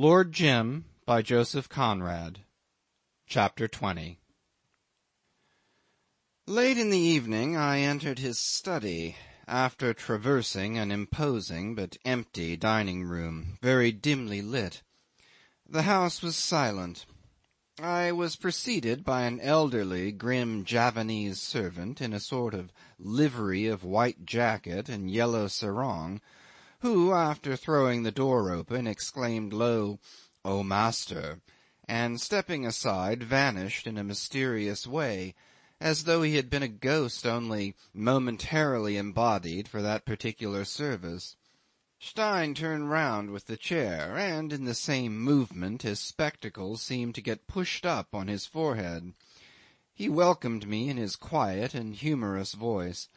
Lord Jim by Joseph Conrad Chapter 20 Late in the evening I entered his study, after traversing an imposing but empty dining room, very dimly lit. The house was silent. I was preceded by an elderly, grim Javanese servant in a sort of livery of white jacket and yellow sarong who, after throwing the door open, exclaimed low, "O master!" and stepping aside vanished in a mysterious way, as though he had been a ghost only momentarily embodied for that particular service. Stein turned round with the chair, and in the same movement his spectacles seemed to get pushed up on his forehead. He welcomed me in his quiet and humorous voice.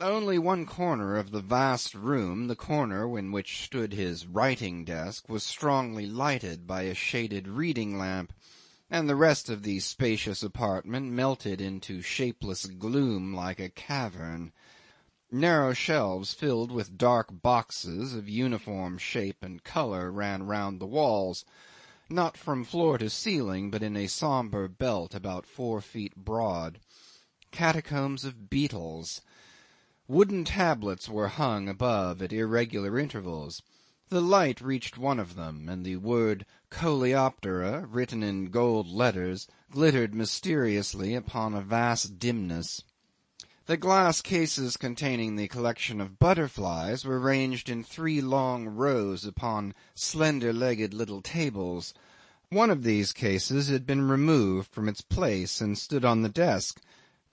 Only one corner of the vast room, the corner in which stood his writing desk, was strongly lighted by a shaded reading lamp, and the rest of the spacious apartment melted into shapeless gloom like a cavern. Narrow shelves filled with dark boxes of uniform shape and colour ran round the walls, not from floor to ceiling, but in a sombre belt about four feet broad. Catacombs of beetles. Wooden tablets were hung above at irregular intervals. The light reached one of them, and the word Coleoptera, written in gold letters, glittered mysteriously upon a vast dimness. The glass cases containing the collection of butterflies were ranged in three long rows upon slender legged little tables. One of these cases had been removed from its place and stood on the desk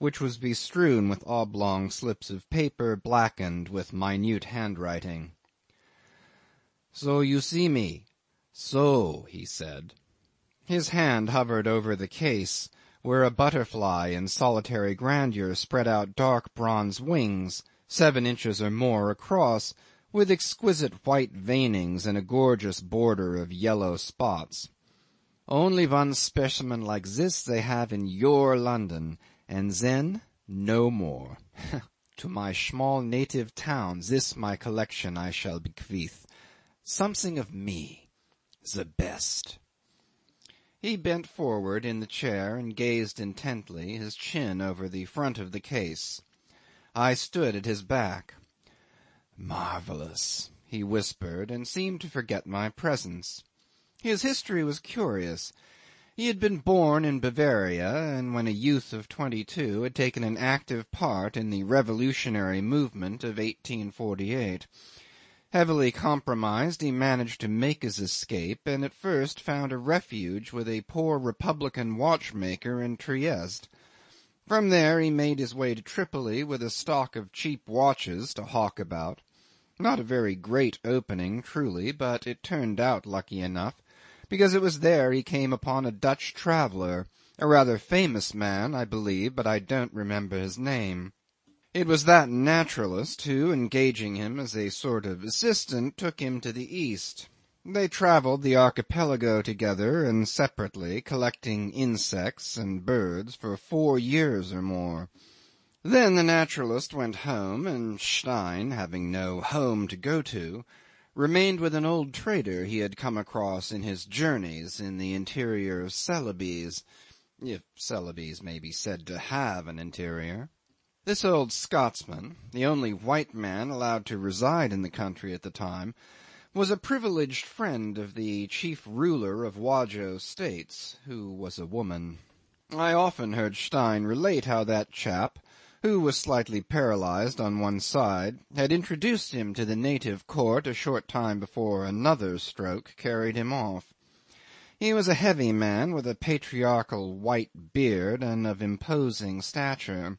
which was bestrewn with oblong slips of paper blackened with minute handwriting. "So you see me? So," he said. His hand hovered over the case, where a butterfly in solitary grandeur spread out dark bronze wings, seven inches or more across, with exquisite white veinings and a gorgeous border of yellow spots. Only one specimen like this they have in your London and then no more. to my small native town this my collection I shall bequeath. Something of me, the best. He bent forward in the chair and gazed intently, his chin over the front of the case. I stood at his back. Marvellous, he whispered, and seemed to forget my presence. His history was curious. He had been born in Bavaria, and when a youth of twenty two had taken an active part in the revolutionary movement of 1848. Heavily compromised, he managed to make his escape, and at first found a refuge with a poor republican watchmaker in Trieste. From there he made his way to Tripoli with a stock of cheap watches to hawk about. Not a very great opening, truly, but it turned out lucky enough because it was there he came upon a Dutch traveller, a rather famous man, I believe, but I don't remember his name. It was that naturalist who, engaging him as a sort of assistant, took him to the East. They travelled the archipelago together and separately, collecting insects and birds for four years or more. Then the naturalist went home, and Stein, having no home to go to, remained with an old trader he had come across in his journeys in the interior of Celebes, if Celebes may be said to have an interior. This old Scotsman, the only white man allowed to reside in the country at the time, was a privileged friend of the chief ruler of Wajo States, who was a woman. I often heard Stein relate how that chap who was slightly paralysed on one side, had introduced him to the native court a short time before another stroke carried him off. He was a heavy man with a patriarchal white beard and of imposing stature.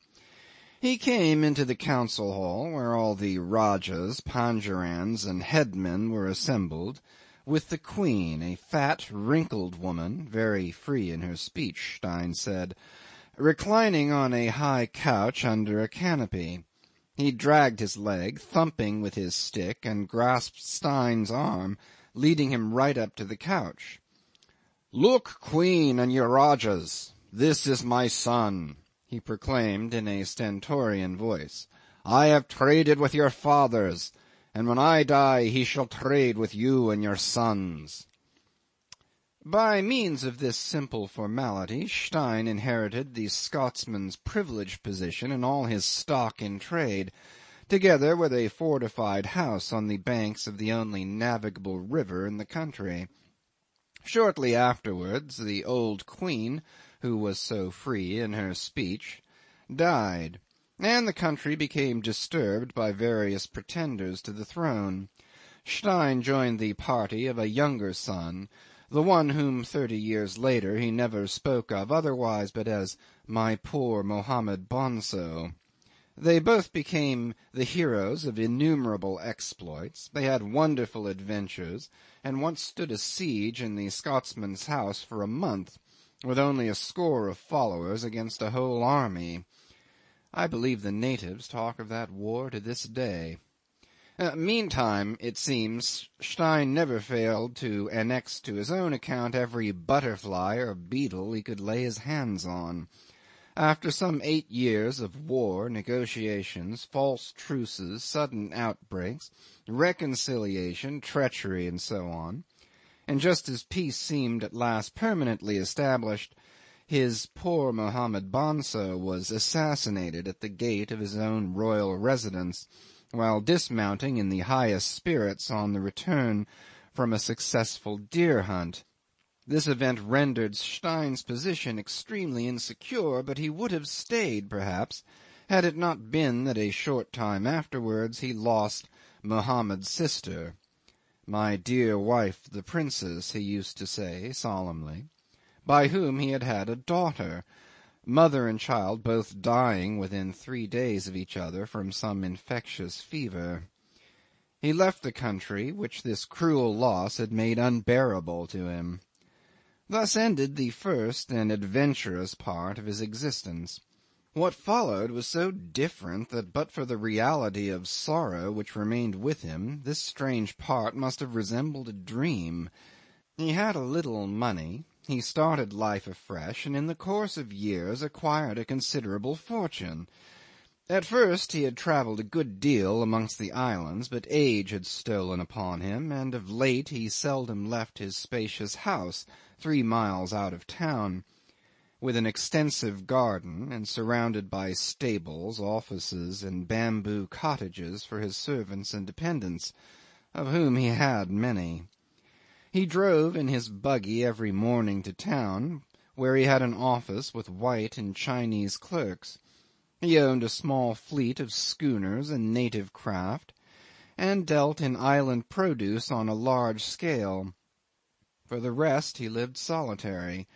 He came into the council hall, where all the Rajahs, Pangerans, and headmen were assembled, with the Queen, a fat, wrinkled woman, very free in her speech, Stein said reclining on a high couch under a canopy. He dragged his leg, thumping with his stick, and grasped Stein's arm, leading him right up to the couch. Look, Queen and your Rajahs, this is my son, he proclaimed in a stentorian voice. I have traded with your fathers, and when I die he shall trade with you and your sons. By means of this simple formality Stein inherited the Scotsman's privileged position and all his stock in trade, together with a fortified house on the banks of the only navigable river in the country. Shortly afterwards the old queen, who was so free in her speech, died, and the country became disturbed by various pretenders to the throne. Stein joined the party of a younger son the one whom thirty years later he never spoke of otherwise but as "my poor Mohammed Bonso." They both became the heroes of innumerable exploits; they had wonderful adventures, and once stood a siege in the Scotsman's house for a month, with only a score of followers against a whole army. I believe the natives talk of that war to this day. Uh, meantime, it seems, Stein never failed to annex to his own account every butterfly or beetle he could lay his hands on. After some eight years of war, negotiations, false truces, sudden outbreaks, reconciliation, treachery, and so on, and just as peace seemed at last permanently established, his poor Mohammed Bonso was assassinated at the gate of his own royal residence while dismounting in the highest spirits on the return from a successful deer hunt. This event rendered Stein's position extremely insecure, but he would have stayed, perhaps, had it not been that a short time afterwards he lost Mohammed's sister. "My dear wife the princess," he used to say solemnly, by whom he had had a daughter mother and child both dying within three days of each other from some infectious fever. He left the country which this cruel loss had made unbearable to him. Thus ended the first and adventurous part of his existence. What followed was so different that but for the reality of sorrow which remained with him this strange part must have resembled a dream. He had a little money, he started life afresh, and in the course of years acquired a considerable fortune. At first he had travelled a good deal amongst the islands, but age had stolen upon him, and of late he seldom left his spacious house three miles out of town. With an extensive garden, and surrounded by stables, offices, and bamboo cottages for his servants and dependents, of whom he had many. He drove in his buggy every morning to town, where he had an office with white and Chinese clerks. He owned a small fleet of schooners and native craft, and dealt in island produce on a large scale. For the rest he lived solitary,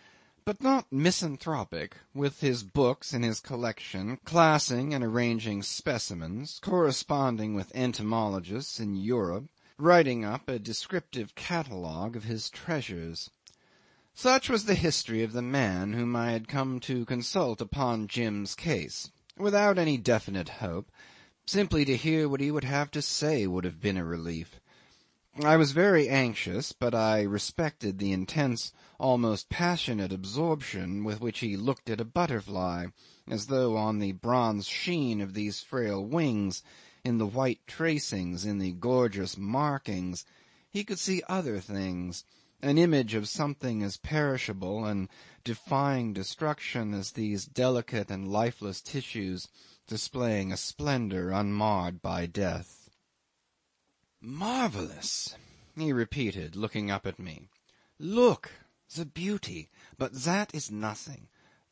but not misanthropic, with his books in his collection, classing and arranging specimens, corresponding with entomologists in Europe writing up a descriptive catalogue of his treasures. Such was the history of the man whom I had come to consult upon Jim's case, without any definite hope; simply to hear what he would have to say would have been a relief. I was very anxious, but I respected the intense, almost passionate absorption with which he looked at a butterfly, as though on the bronze sheen of these frail wings in the white tracings, in the gorgeous markings, he could see other things, an image of something as perishable and defying destruction as these delicate and lifeless tissues displaying a splendour unmarred by death. "Marvellous!" he repeated, looking up at me. "Look! The beauty! But that is nothing.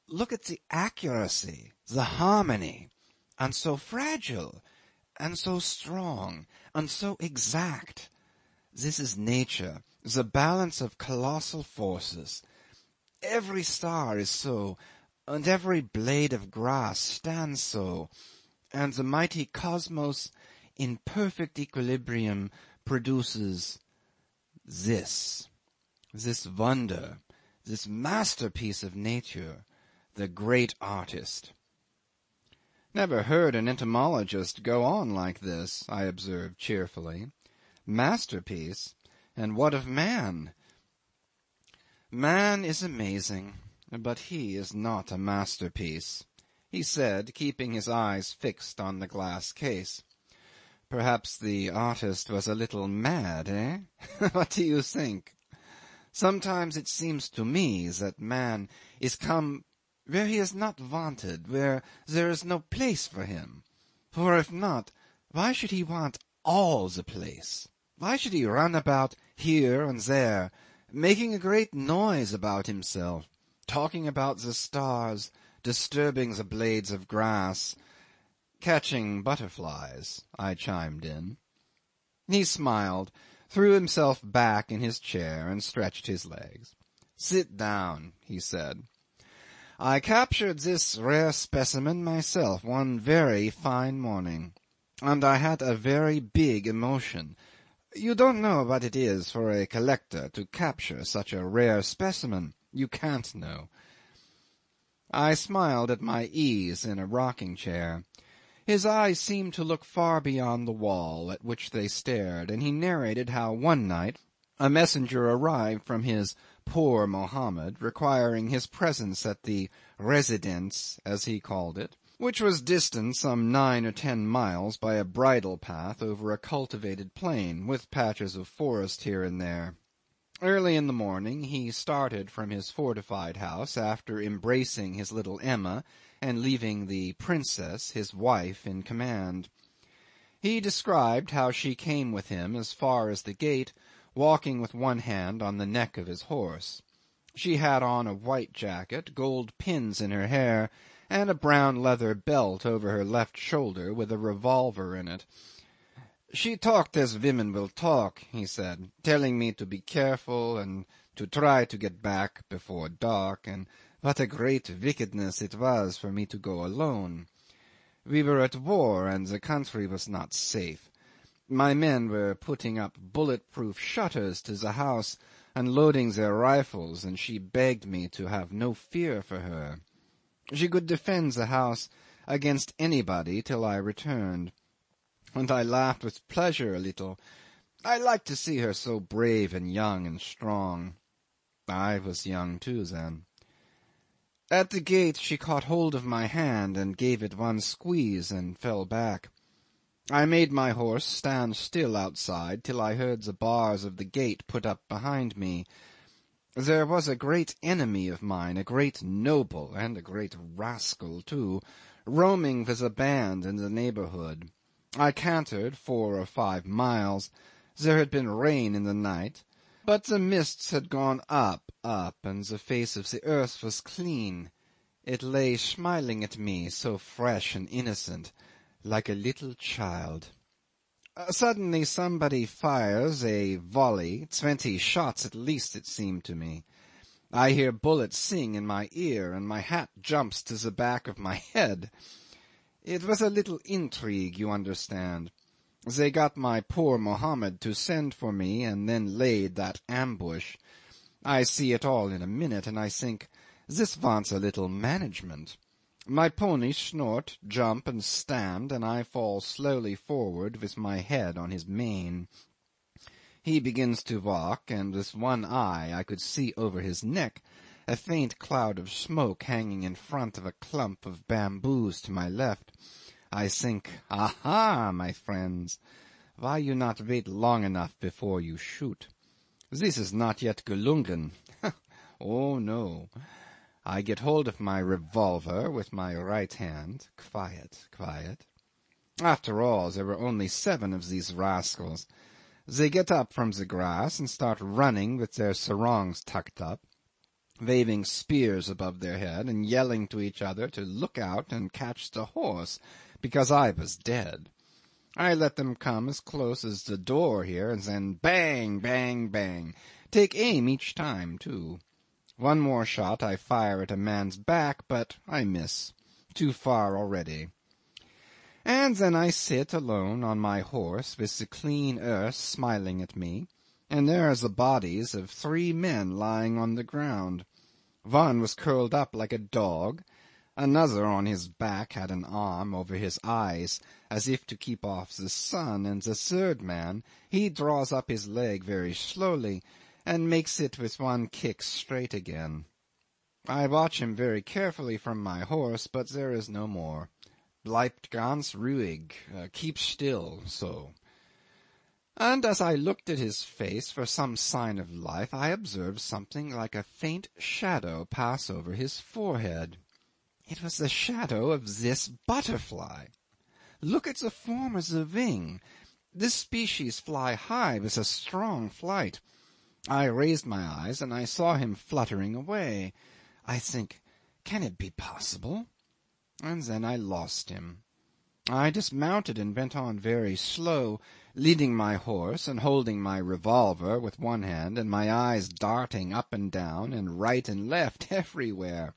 Look at the accuracy, the harmony! And so fragile! And so strong, and so exact. This is nature, the balance of colossal forces. Every star is so, and every blade of grass stands so, and the mighty cosmos in perfect equilibrium produces this, this wonder, this masterpiece of nature, the great artist. "Never heard an entomologist go on like this," I observed cheerfully. "Masterpiece! And what of man?" "Man is amazing, but he is not a masterpiece," he said, keeping his eyes fixed on the glass case. "Perhaps the artist was a little mad, eh? What do you think? Sometimes it seems to me that man is come where he is not wanted, where there is no place for him. For if not, why should he want all the place? Why should he run about here and there, making a great noise about himself, talking about the stars, disturbing the blades of grass, catching butterflies?" I chimed in. He smiled, threw himself back in his chair, and stretched his legs. "Sit down," he said. "I captured this rare specimen myself one very fine morning, and I had a very big emotion. You don't know what it is for a collector to capture such a rare specimen. You can't know." I smiled at my ease in a rocking chair. His eyes seemed to look far beyond the wall at which they stared, and he narrated how one night a messenger arrived from his poor Mohammed, requiring his presence at the "residence," as he called it, which was distant some nine or ten miles by a bridle path over a cultivated plain, with patches of forest here and there. Early in the morning he started from his fortified house, after embracing his little Emma and leaving the princess, his wife, in command. He described how she came with him as far as the gate, walking with one hand on the neck of his horse. She had on a white jacket, gold pins in her hair, and a brown leather belt over her left shoulder with a revolver in it. "She talked as women will talk," he said, "telling me to be careful and to try to get back before dark, and what a great wickedness it was for me to go alone. We were at war, and the country was not safe. My men were putting up bullet proof shutters to the house and loading their rifles, and she begged me to have no fear for her. She could defend the house against anybody till I returned. And I laughed with pleasure a little. I liked to see her so brave and young and strong. I was young too then. At the gate she caught hold of my hand and gave it one squeeze and fell back. I made my horse stand still outside till I heard the bars of the gate put up behind me. There was a great enemy of mine, a great noble, and a great rascal too, roaming with a band in the neighbourhood. I cantered four or five miles. There had been rain in the night. But the mists had gone up, up, and the face of the earth was clean. It lay smiling at me, so fresh and innocent, like a little child. Uh, suddenly somebody fires a volley, twenty shots at least it seemed to me. I hear bullets sing in my ear, and my hat jumps to the back of my head. It was a little intrigue, you understand. They got my poor Mohammed to send for me and then laid that ambush. I see it all in a minute, and I think, this wants a little management. My pony snort, jump, and stand, and I fall slowly forward with my head on his mane. He begins to walk, and with one eye I could see over his neck a faint cloud of smoke hanging in front of a clump of bamboos to my left. I think, Aha, my friends! Why you not wait long enough before you shoot? This is not yet gelungen. oh no. I get hold of my revolver with my right hand. Quiet, quiet. After all, there were only seven of these rascals. They get up from the grass and start running with their sarongs tucked up, waving spears above their head and yelling to each other to look out and catch the horse because I was dead. I let them come as close as the door here, and then bang, bang, bang. Take aim each time, too. One more shot I fire at a man's back, but I miss. Too far already. And then I sit alone on my horse with the clean earth smiling at me, and there are the bodies of three men lying on the ground. One was curled up like a dog, Another on his back had an arm over his eyes, as if to keep off the sun, and the third man, he draws up his leg very slowly, and makes it with one kick straight again. I watch him very carefully from my horse, but there is no more. Bleibt ganz ruhig, uh, keep still, so. and as I looked at his face for some sign of life I observed something like a faint shadow pass over his forehead. It was the shadow of this butterfly. Look at the form of the wing. This species fly high with a strong flight. I raised my eyes and I saw him fluttering away. I think, can it be possible? And then I lost him. I dismounted and went on very slow leading my horse and holding my revolver with one hand and my eyes darting up and down and right and left everywhere.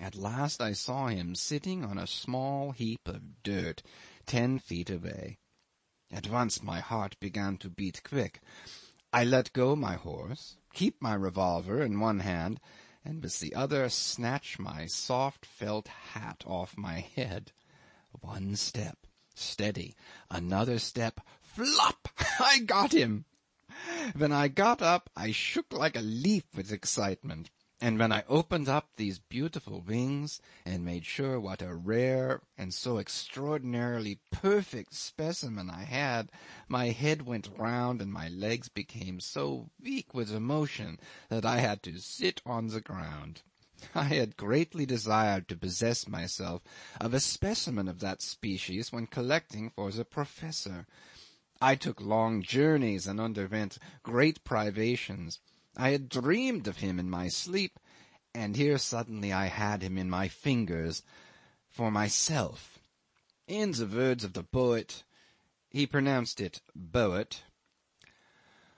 At last I saw him sitting on a small heap of dirt ten feet away. At once my heart began to beat quick. I let go my horse, keep my revolver in one hand, and with the other snatch my soft felt hat off my head. One step Steady. Another step. Flop! I got him. When I got up I shook like a leaf with excitement, and when I opened up these beautiful wings and made sure what a rare and so extraordinarily perfect specimen I had, my head went round and my legs became so weak with emotion that I had to sit on the ground. I had greatly desired to possess myself of a specimen of that species when collecting for the professor. I took long journeys and underwent great privations. I had dreamed of him in my sleep, and here suddenly I had him in my fingers for myself. In the words of the poet he pronounced it Boet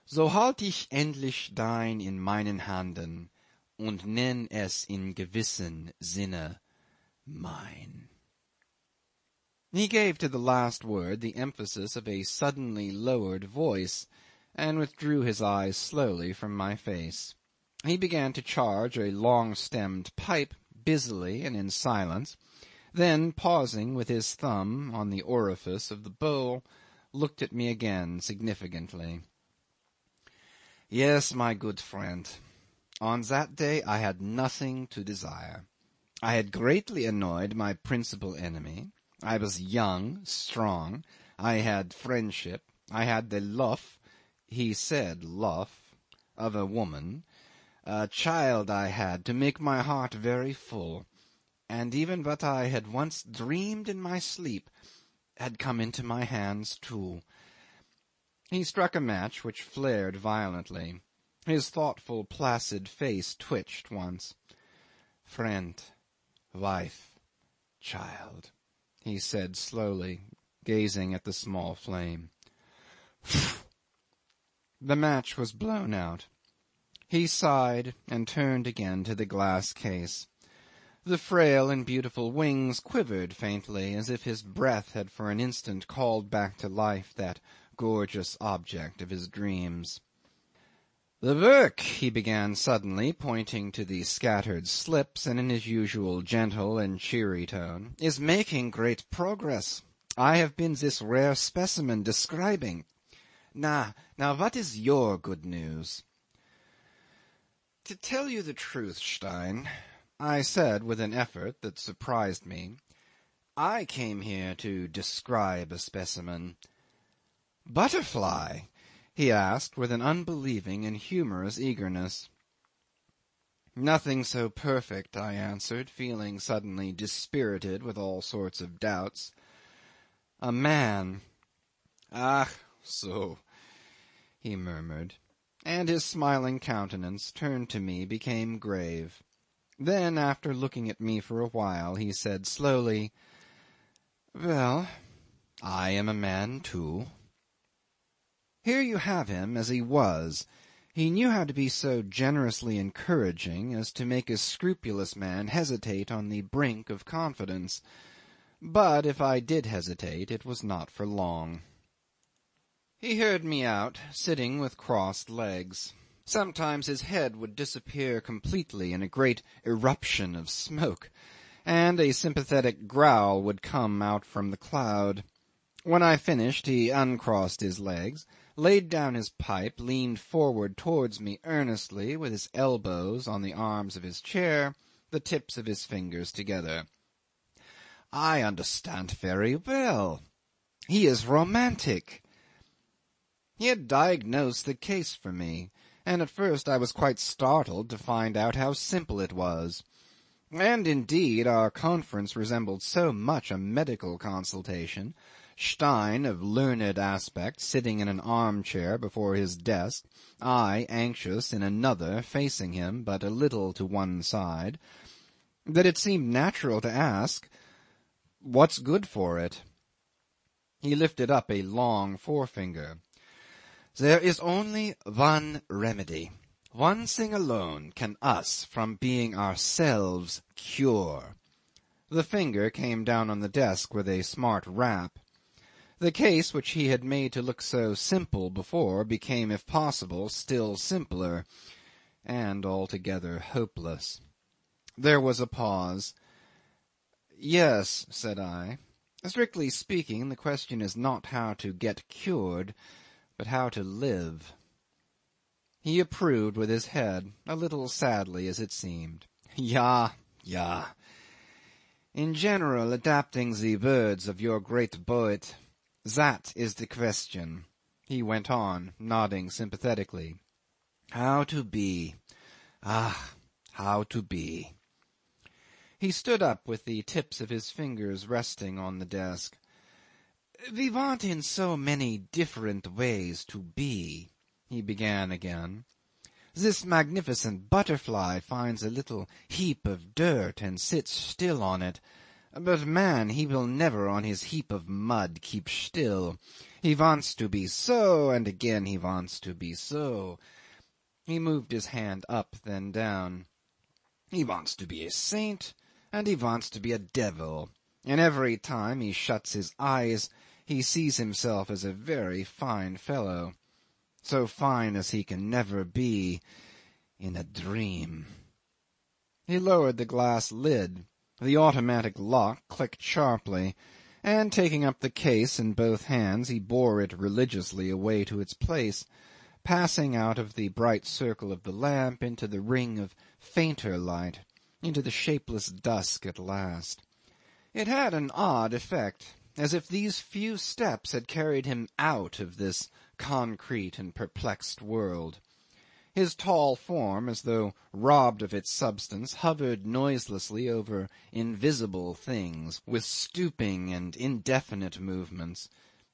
So halt ich endlich dein in meinen Handen und nenn es in gewissem Sinne mein. He gave to the last word the emphasis of a suddenly lowered voice, and withdrew his eyes slowly from my face. He began to charge a long stemmed pipe busily and in silence, then pausing with his thumb on the orifice of the bowl, looked at me again significantly. Yes, my good friend. On that day I had nothing to desire. I had greatly annoyed my principal enemy. I was young, strong. I had friendship. I had the love he said love of a woman. A child I had to make my heart very full. And even what I had once dreamed in my sleep had come into my hands too. He struck a match which flared violently. His thoughtful, placid face twitched once. "Friend, wife, child," he said slowly, gazing at the small flame. The match was blown out. He sighed and turned again to the glass case. The frail and beautiful wings quivered faintly, as if his breath had for an instant called back to life that gorgeous object of his dreams. "The work," he began suddenly, pointing to the scattered slips, and in his usual gentle and cheery tone, "is making great progress. I have been this rare specimen describing. Now, now, what is your good news?" "To tell you the truth, Stein," I said with an effort that surprised me, "I came here to describe a specimen. Butterfly!" he asked with an unbelieving and humorous eagerness. "Nothing so perfect," I answered, feeling suddenly dispirited with all sorts of doubts. "A man." "Ach, so," he murmured, and his smiling countenance, turned to me, became grave. Then, after looking at me for a while, he said slowly, "Well, I am a man too." Here you have him as he was. He knew how to be so generously encouraging as to make a scrupulous man hesitate on the brink of confidence. But if I did hesitate it was not for long. He heard me out, sitting with crossed legs. Sometimes his head would disappear completely in a great eruption of smoke, and a sympathetic growl would come out from the cloud. When I finished he uncrossed his legs laid down his pipe, leaned forward towards me earnestly with his elbows on the arms of his chair, the tips of his fingers together. "I understand very well. He is romantic." He had diagnosed the case for me, and at first I was quite startled to find out how simple it was. And indeed our conference resembled so much a medical consultation, Stein of learned aspect sitting in an arm chair before his desk, I anxious in another facing him but a little to one side, that it seemed natural to ask, "What's good for it?" He lifted up a long forefinger. There is only one remedy. One thing alone can us from being ourselves cure." The finger came down on the desk with a smart rap. The case which he had made to look so simple before became, if possible, still simpler, and altogether hopeless. There was a pause. "Yes," said I. "Strictly speaking, the question is not how to get cured but how to live." He approved with his head, a little sadly as it seemed. "Ja, ja. In general, adapting the words of your great poet, that is the question," he went on, nodding sympathetically. "How to be ah! how to be." He stood up with the tips of his fingers resting on the desk. "We want in so many different ways to be," he began again. "This magnificent butterfly finds a little heap of dirt and sits still on it, but man he will never on his heap of mud keep still. He wants to be so, and again he wants to be so." He moved his hand up, then down. "He wants to be a saint, and he wants to be a devil, and every time he shuts his eyes he sees himself as a very fine fellow so fine as he can never be in a dream. He lowered the glass lid. The automatic lock clicked sharply, and taking up the case in both hands he bore it religiously away to its place, passing out of the bright circle of the lamp into the ring of fainter light, into the shapeless dusk at last. It had an odd effect as if these few steps had carried him out of this concrete and perplexed world. His tall form, as though robbed of its substance, hovered noiselessly over invisible things, with stooping and indefinite movements.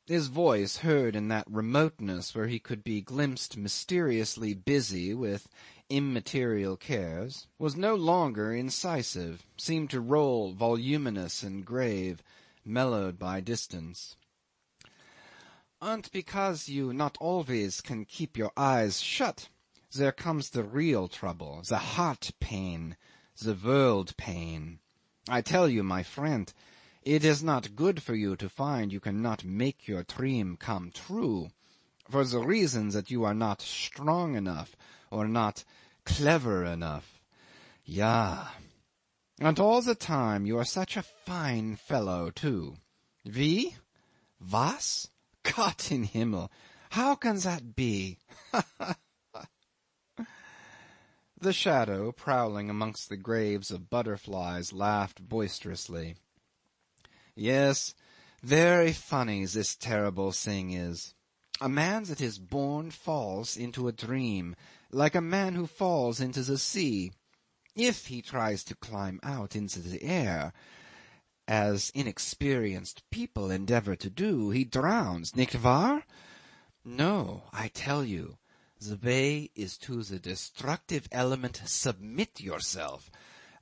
His voice, heard in that remoteness where he could be glimpsed mysteriously busy with immaterial cares, was no longer incisive, seemed to roll voluminous and grave mellowed by distance. "And because you not always can keep your eyes shut, there comes the real trouble, the heart pain, the world pain. I tell you, my friend, it is not good for you to find you cannot make your dream come true, for the reason that you are not strong enough or not clever enough. Ja! And all the time you are such a fine fellow, too. Wie? Was? Gott in Himmel! How can that be? the shadow, prowling amongst the graves of butterflies, laughed boisterously. Yes, very funny this terrible thing is. A man that is born falls into a dream, like a man who falls into the sea. If he tries to climb out into the air, as inexperienced people endeavour to do, he drowns, nicht wahr? No, I tell you, the way is to the destructive element submit yourself,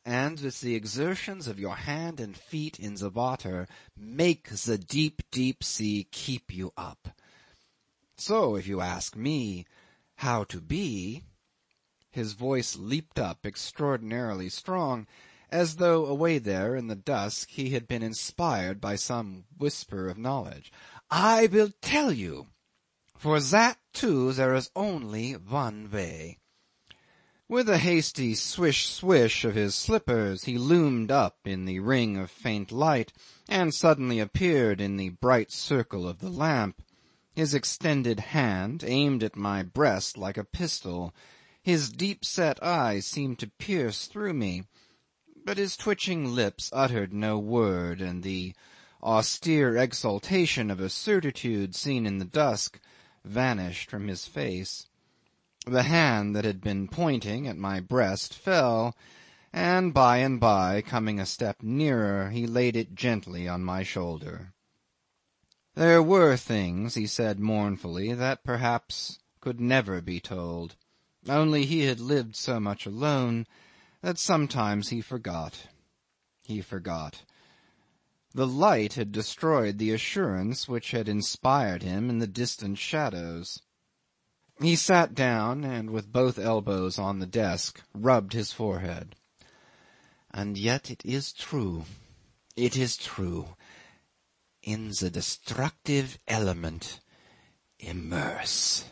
and with the exertions of your hand and feet in the water make the deep, deep sea keep you up. So if you ask me how to be his voice leaped up extraordinarily strong, as though away there in the dusk he had been inspired by some whisper of knowledge. "I will tell you. For that too there is only one way." With a hasty swish swish of his slippers he loomed up in the ring of faint light, and suddenly appeared in the bright circle of the lamp. His extended hand aimed at my breast like a pistol. His deep set eyes seemed to pierce through me, but his twitching lips uttered no word, and the austere exaltation of a certitude seen in the dusk vanished from his face. The hand that had been pointing at my breast fell, and by and by, coming a step nearer, he laid it gently on my shoulder. There were things, he said mournfully, that perhaps could never be told; only he had lived so much alone that sometimes he forgot. He forgot. The light had destroyed the assurance which had inspired him in the distant shadows. He sat down, and with both elbows on the desk rubbed his forehead. "And yet it is true it is true. In the destructive element immerse."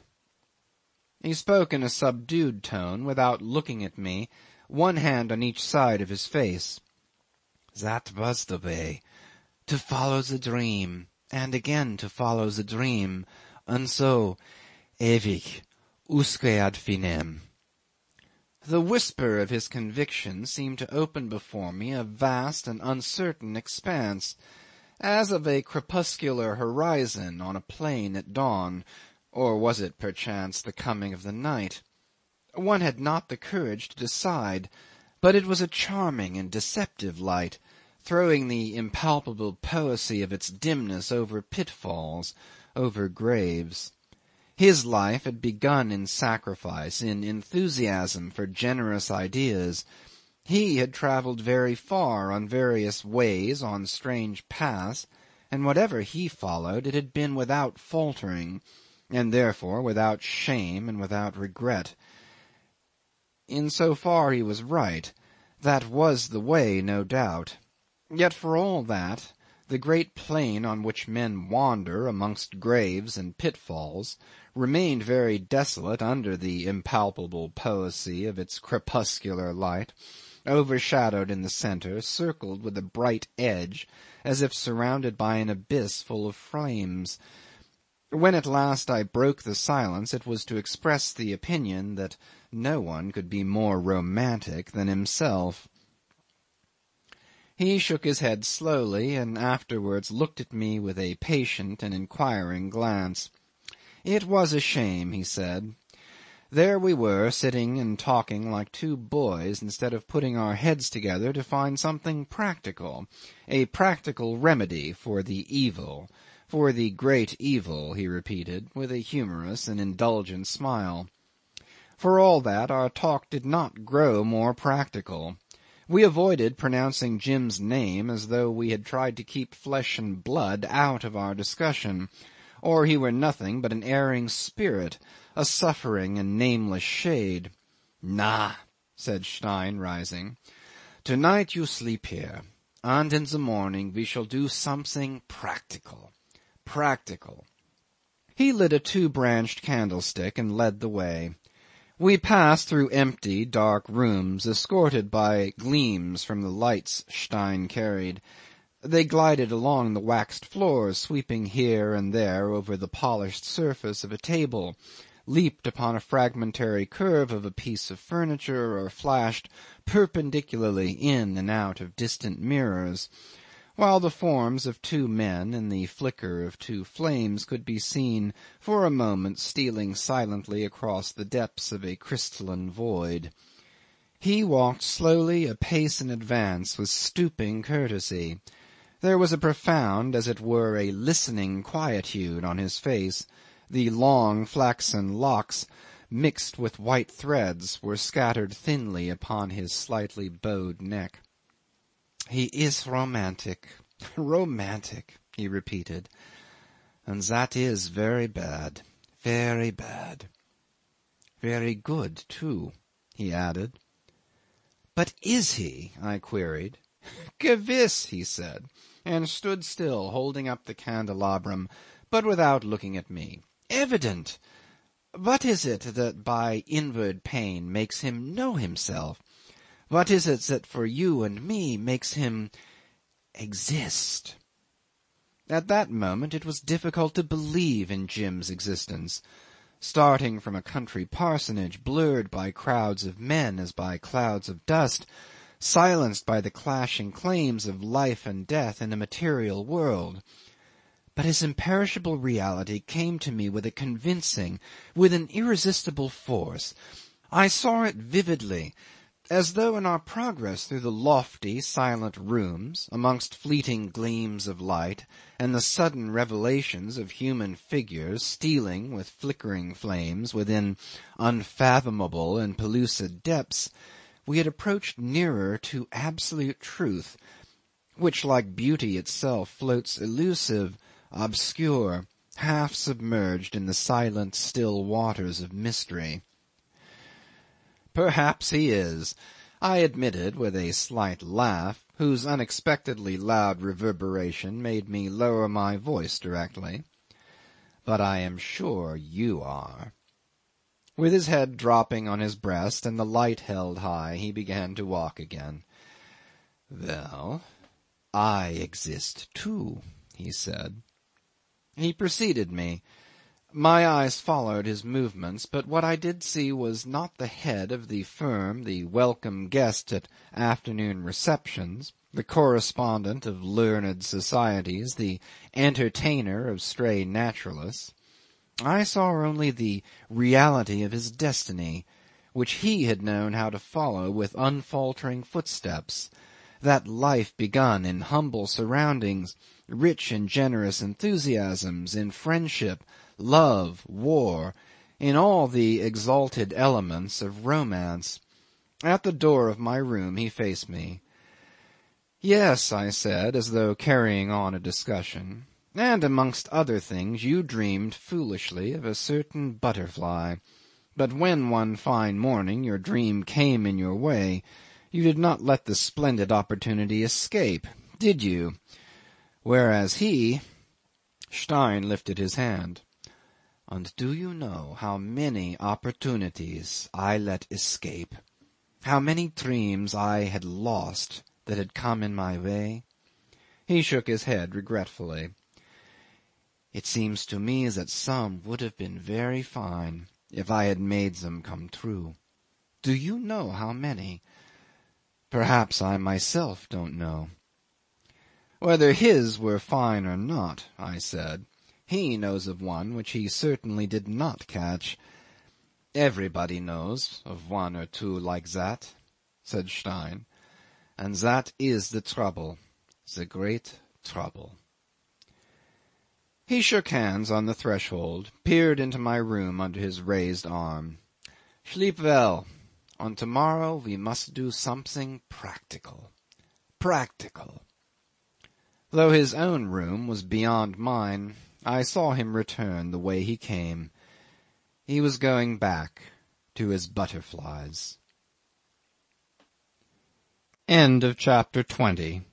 He spoke in a subdued tone, without looking at me, one hand on each side of his face. "That was the way to follow the dream, and again to follow the dream, and so ewig, usque ad finem." The whisper of his conviction seemed to open before me a vast and uncertain expanse, as of a crepuscular horizon on a plain at dawn or was it, perchance, the coming of the night? One had not the courage to decide, but it was a charming and deceptive light, throwing the impalpable poesy of its dimness over pitfalls, over graves. His life had begun in sacrifice, in enthusiasm for generous ideas. He had travelled very far, on various ways, on strange paths, and whatever he followed, it had been without faltering, and therefore without shame and without regret. In so far he was right. That was the way, no doubt. Yet for all that the great plain on which men wander amongst graves and pitfalls remained very desolate under the impalpable poesy of its crepuscular light, overshadowed in the centre, circled with a bright edge, as if surrounded by an abyss full of flames. When at last I broke the silence it was to express the opinion that no one could be more romantic than himself. He shook his head slowly, and afterwards looked at me with a patient and inquiring glance. It was a shame, he said. There we were, sitting and talking like two boys, instead of putting our heads together to find something practical, a practical remedy for the evil, for the great evil, he repeated, with a humorous and indulgent smile. For all that, our talk did not grow more practical. We avoided pronouncing Jim's name as though we had tried to keep flesh and blood out of our discussion or he were nothing but an erring spirit, a suffering and nameless shade. "Na!" said Stein, rising. "To night you sleep here, and in the morning we shall do something practical. Practical." He lit a two branched candlestick and led the way. We passed through empty, dark rooms, escorted by gleams from the lights Stein carried. They glided along the waxed floors, sweeping here and there over the polished surface of a table, leaped upon a fragmentary curve of a piece of furniture, or flashed perpendicularly in and out of distant mirrors, while the forms of two men and the flicker of two flames could be seen for a moment stealing silently across the depths of a crystalline void. He walked slowly a pace in advance with stooping courtesy. There was a profound, as it were a listening quietude on his face; the long flaxen locks, mixed with white threads, were scattered thinly upon his slightly bowed neck. "He is romantic, romantic," he repeated, "and that is very bad, very bad. Very good too," he added. "But is he?" I queried. "Gewiss," he said and stood still, holding up the candelabrum, but without looking at me. "Evident! What is it that by inward pain makes him know himself? What is it that for you and me makes him exist?" At that moment it was difficult to believe in Jim's existence. Starting from a country parsonage, blurred by crowds of men as by clouds of dust silenced by the clashing claims of life and death in a material world. but his imperishable reality came to me with a convincing, with an irresistible force. I saw it vividly, as though in our progress through the lofty, silent rooms, amongst fleeting gleams of light, and the sudden revelations of human figures stealing with flickering flames within unfathomable and pellucid depths, we had approached nearer to absolute truth, which like beauty itself floats elusive obscure, half submerged in the silent still waters of mystery. "Perhaps he is," I admitted with a slight laugh, whose unexpectedly loud reverberation made me lower my voice directly. "But I am sure you are." With his head dropping on his breast and the light held high, he began to walk again. "Well, I exist too," he said. He preceded me. My eyes followed his movements, but what I did see was not the head of the firm, the welcome guest at afternoon receptions, the correspondent of learned societies, the entertainer of stray naturalists. I saw only the reality of his destiny, which he had known how to follow with unfaltering footsteps that life begun in humble surroundings, rich in generous enthusiasms, in friendship, love, war, in all the exalted elements of romance. At the door of my room he faced me. "Yes," I said, as though carrying on a discussion, "and amongst other things you dreamed foolishly of a certain butterfly, but when one fine morning your dream came in your way you did not let the splendid opportunity escape, did you? Whereas he Stein lifted his hand. And do you know how many opportunities I let escape? How many dreams I had lost that had come in my way? He shook his head regretfully. It seems to me that some would have been very fine if I had made them come true. Do you know how many? Perhaps I myself don't know. Whether his were fine or not, I said, he knows of one which he certainly did not catch. Everybody knows of one or two like that, said Stein, and that is the trouble, the great trouble. He shook hands on the threshold, peered into my room under his raised arm. Sleep well. On to morrow we must do something practical. Practical. Though his own room was beyond mine, I saw him return the way he came. He was going back to his butterflies. End of chapter 20